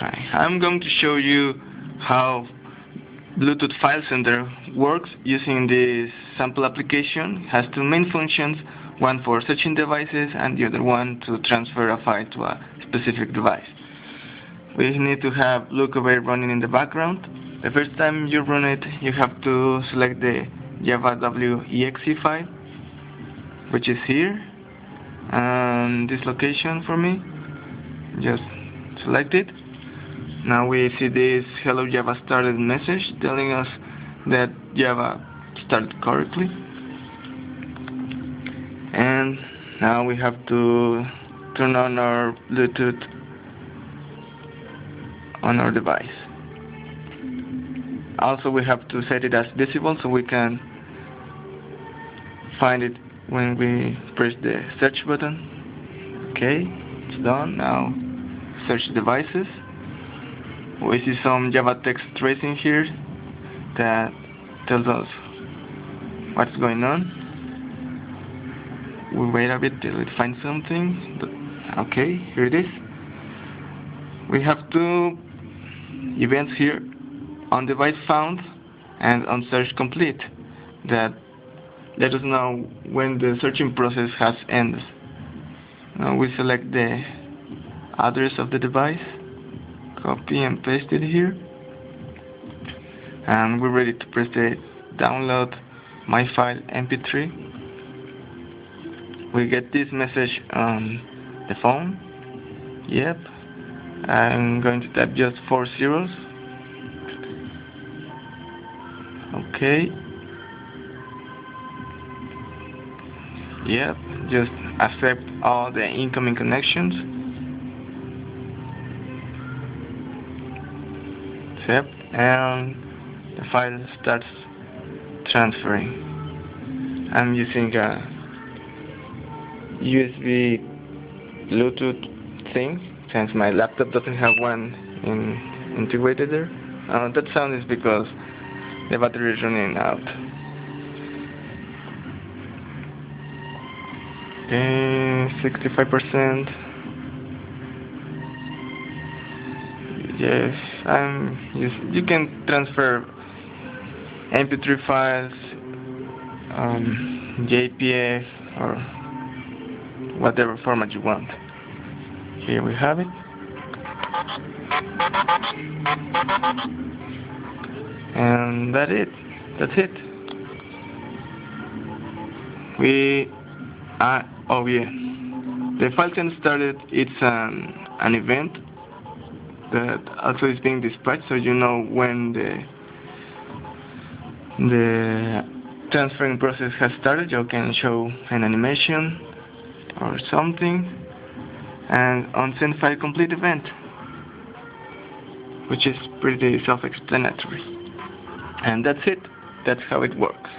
Hi, I'm going to show you how Bluetooth File Sender works using this sample application. It has two main functions, one for searching devices and the other one to transfer a file to a specific device. We need to have Lookaway running in the background. The first time you run it, you have to select the Java WEXE file, which is here, and this location for me. Just select it now we see this hello java started message telling us that java started correctly. And now we have to turn on our bluetooth on our device. Also we have to set it as visible so we can find it when we press the search button. Okay it's done. Now search devices we see some Java text tracing here that tells us what's going on. We wait a bit till it finds something. Okay, here it is. We have two events here on device found and on search complete that let us know when the searching process has ended. Now we select the address of the device copy and paste it here. And we're ready to press the download my file mp3 we get this message on the phone. Yep. I'm going to type just four zeros. Okay. Yep. Just accept all the incoming connections accept and the file starts transferring. I'm using a USB Bluetooth thing since my laptop doesn't have one in, integrated there. Uh, that sound is because the battery is running out. Okay, 65%. Yes, um, you, you can transfer MP3 files, um, or whatever format you want. Here we have it. And that's it. That's it. We, uh, oh yeah, the file can started. It's an an event that also is being dispatched so you know when the the transferring process has started. You can show an animation or something. And on send file complete event which is pretty self-explanatory. And that's it. That's how it works